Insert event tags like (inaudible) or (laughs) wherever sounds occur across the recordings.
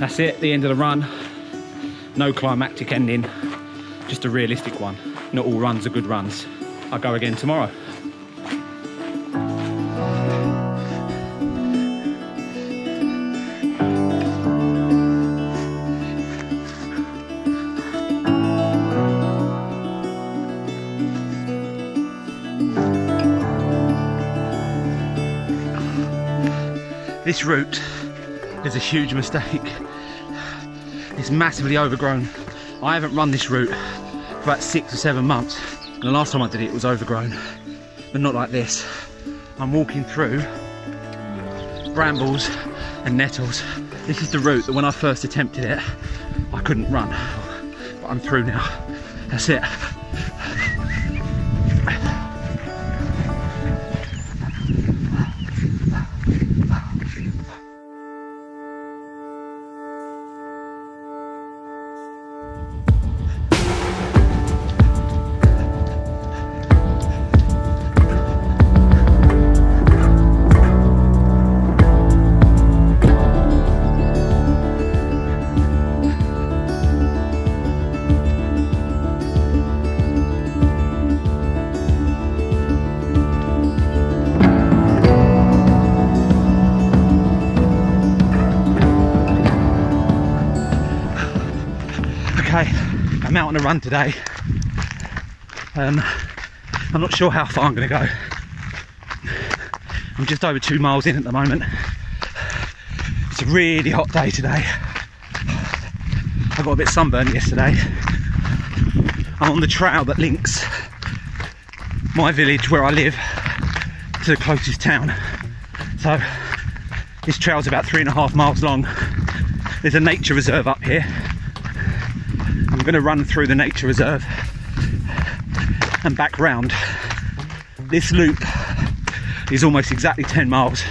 That's it, the end of the run. No climactic ending, just a realistic one. Not all runs are good runs. I'll go again tomorrow. This route is a huge mistake. It's massively overgrown. I haven't run this route for about six or seven months. And the last time I did it, it was overgrown, but not like this. I'm walking through brambles and nettles. This is the route that when I first attempted it, I couldn't run. But I'm through now. That's it. Out on a run today. Um, I'm not sure how far I'm going to go. I'm just over two miles in at the moment. It's a really hot day today. I got a bit sunburned yesterday. I'm on the trail that links my village where I live to the closest town. So this trail's about three and a half miles long. There's a nature reserve up here. Going to run through the nature reserve and back round. This loop is almost exactly 10 miles.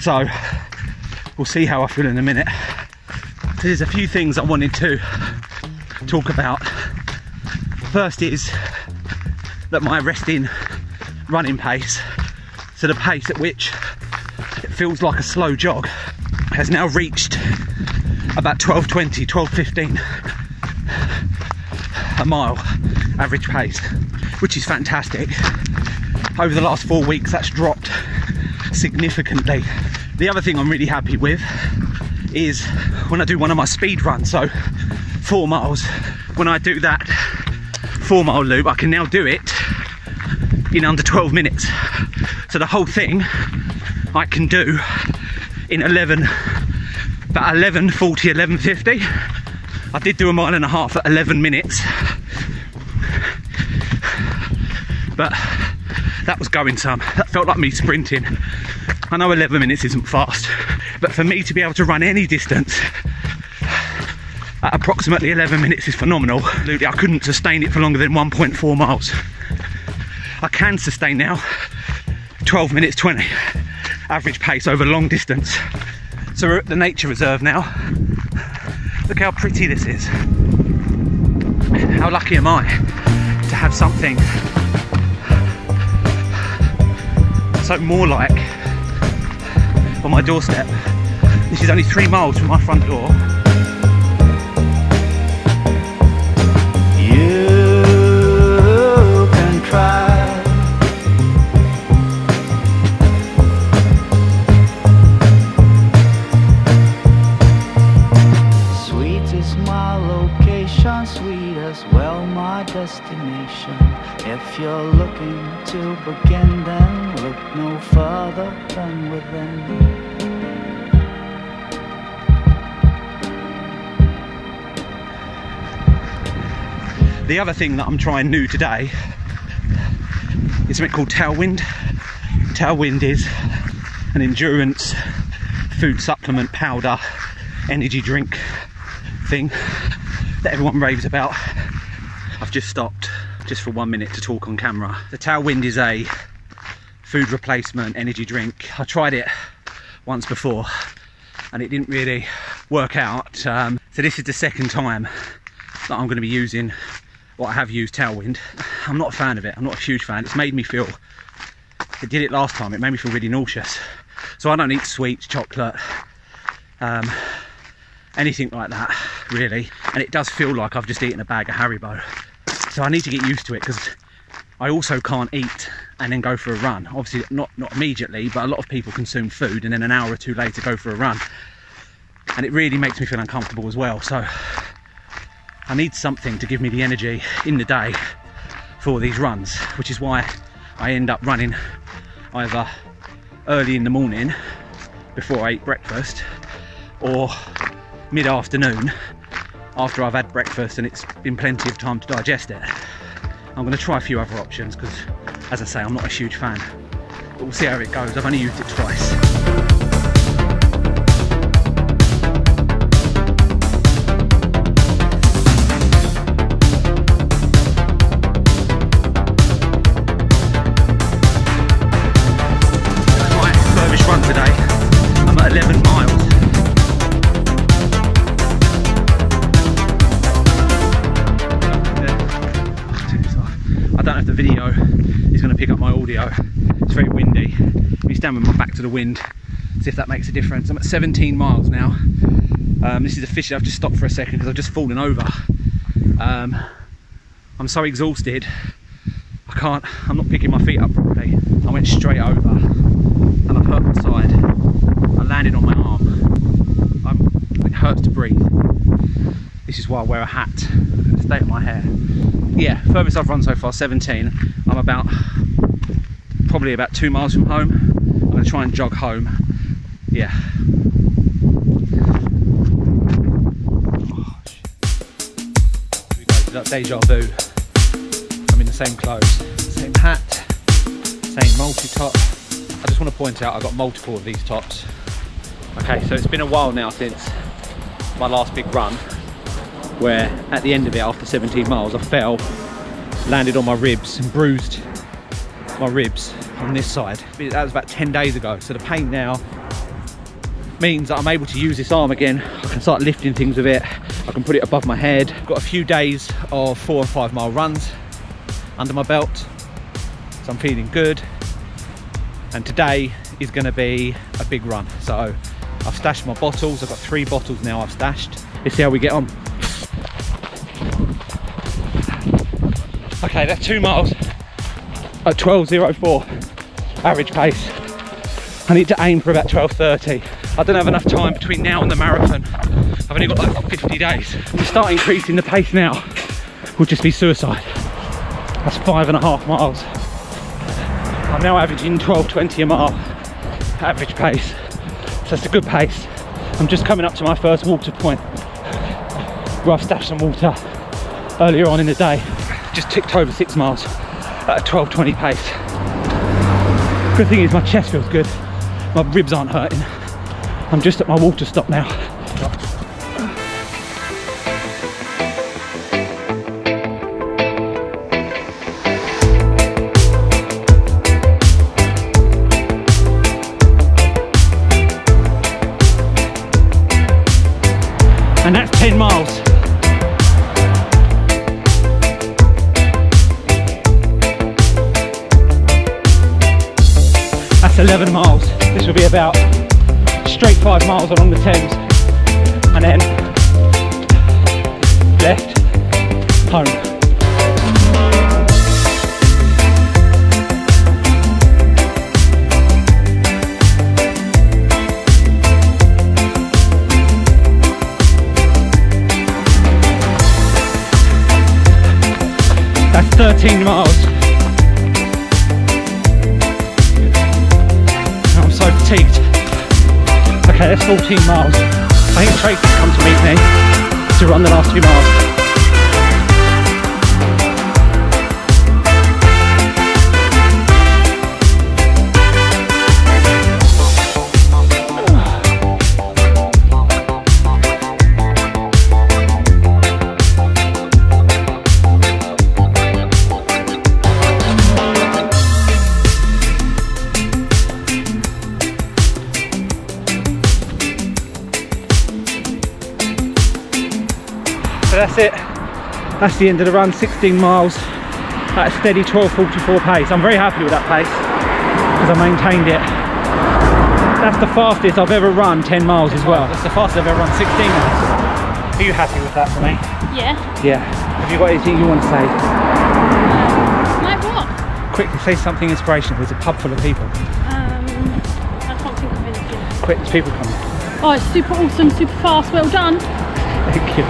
So we'll see how I feel in a minute. There's a few things I wanted to talk about. First is that my resting running pace, so the pace at which it feels like a slow jog, has now reached about 12.20, 12.15 a mile average pace, which is fantastic. Over the last four weeks, that's dropped significantly. The other thing I'm really happy with is when I do one of my speed runs, so four miles, when I do that four mile loop, I can now do it in under 12 minutes. So the whole thing I can do in 11 about 11 40 11 50 I did do a mile and a half at 11 minutes. But that was going some that felt like me sprinting. I know 11 minutes isn't fast but for me to be able to run any distance at approximately 11 minutes is phenomenal. I couldn't sustain it for longer than 1.4 miles. I can sustain now. 12 minutes 20 average pace over long distance so we're at the nature reserve now. Look how pretty this is. How lucky am I to have something so more like on my doorstep. This is only three miles from my front door. The other thing that I'm trying new today is something called Tailwind. Tailwind is an endurance food supplement powder energy drink thing that everyone raves about. I've just stopped just for one minute to talk on camera. The Tailwind is a food replacement energy drink. I tried it once before and it didn't really work out. Um, so this is the second time that I'm going to be using what I have used Tailwind. I'm not a fan of it. I'm not a huge fan. It's made me feel. It did it last time. It made me feel really nauseous. So I don't eat sweets, chocolate, um, anything like that, really. And it does feel like I've just eaten a bag of Haribo. So I need to get used to it because I also can't eat and then go for a run. Obviously, not not immediately, but a lot of people consume food and then an hour or two later go for a run, and it really makes me feel uncomfortable as well. So I need something to give me the energy in the day for these runs, which is why I end up running either early in the morning before I eat breakfast or mid-afternoon after I've had breakfast and it's been plenty of time to digest it. I'm going to try a few other options because, as I say, I'm not a huge fan. But we'll see how it goes. I've only used it twice. Me stand with my back to the wind, see if that makes a difference. I'm at 17 miles now. Um, this is a officially, I've just stopped for a second because I've just fallen over. Um, I'm so exhausted. I can't, I'm not picking my feet up properly. I went straight over and I've hurt my side. I landed on my arm. I'm, it hurts to breathe. This is why I wear a hat. The state of my hair. Yeah, furthest I've run so far, 17. I'm about, probably about two miles from home. I'm gonna try and jog home. Yeah. Oh, deja vu. I'm in the same clothes, same hat, same multi-top. I just want to point out I've got multiple of these tops. Okay, so it's been a while now since my last big run where at the end of it after 17 miles I fell, landed on my ribs and bruised my ribs on this side. That was about 10 days ago. So the paint now means that I'm able to use this arm again. I can start lifting things with it. I can put it above my head. Got a few days of four and five mile runs under my belt. So I'm feeling good. And today is going to be a big run. So I've stashed my bottles. I've got three bottles now I've stashed. Let's see how we get on. Okay that's two miles. Uh, At 12.04 average pace. I need to aim for about 12.30 I don't have enough time between now and the marathon. I've only got like 50 days. To start increasing the pace now would just be suicide. That's five and a half miles. I'm now averaging 12.20 a mile. Average pace. So that's a good pace. I'm just coming up to my first water point. Where I've stashed some water earlier on in the day. Just ticked over six miles at a 12.20 pace good thing is my chest feels good. My ribs aren't hurting. I'm just at my water stop now. And that's 10 miles. 11 miles. This will be about straight five miles along the Thames and then left home. That's 13 miles. 14 miles. I think Tracy's come to meet me to run the last two miles. So that's it. That's the end of the run, 16 miles at a steady 12.44 pace. I'm very happy with that pace because I maintained it That's the fastest I've ever run 10 miles as well. That's the fastest I've ever run 16 miles. Are you happy with that for me? Yeah. Yeah. Have you got anything you want to say? Like what? Quickly, say something inspirational. There's a pub full of people. Um, I can't think of anything. Quick, there's people coming. Oh, it's super awesome, super fast. Well done. Thank you.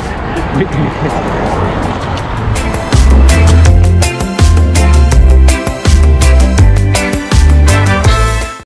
(laughs)